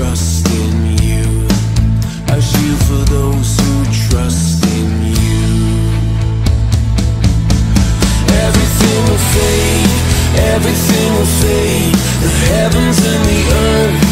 trust in you. I shield for those who trust in you. Everything will fade, everything will fade. The heavens and the earth.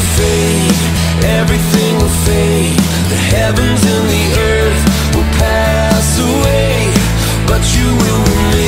will fade, everything will fade The heavens and the earth will pass away But you will remain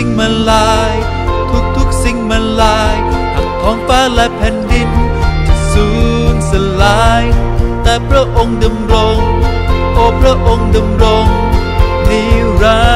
ิ่งมนลายทุกทุกสิ่งมันลายหากท้องฟ้าและแผ่นดินจะสูญสลายแต่พระองค์ดำรงโอ้พระองค์ดำรงนิรันดร์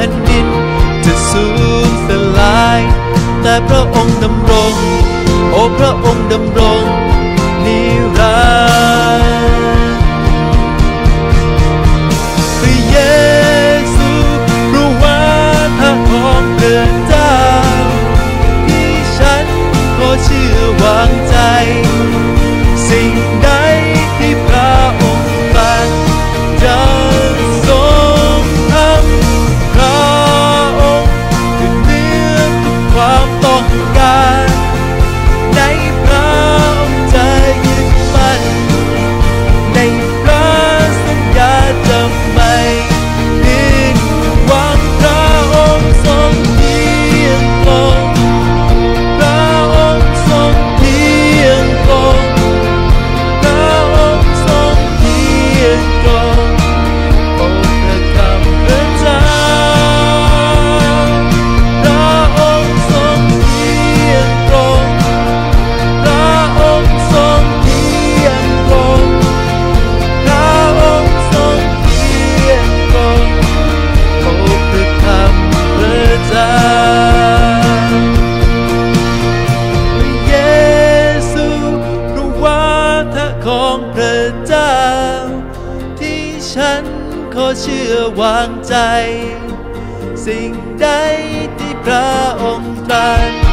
ผ่นดินจะสูญสลายแต่พระองค์ดำรง โอ้พระองค์ดำรงนิรันดร์เชื่อวางใจ สิ่งใดที่พระองค์ตรัส